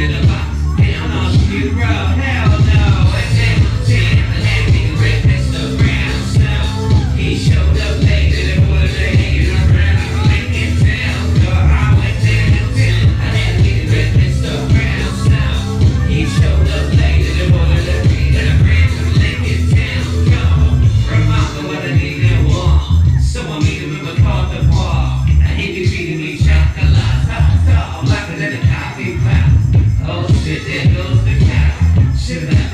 in a box. And I'm all she is. Sit there, nose the cat. Shiver that.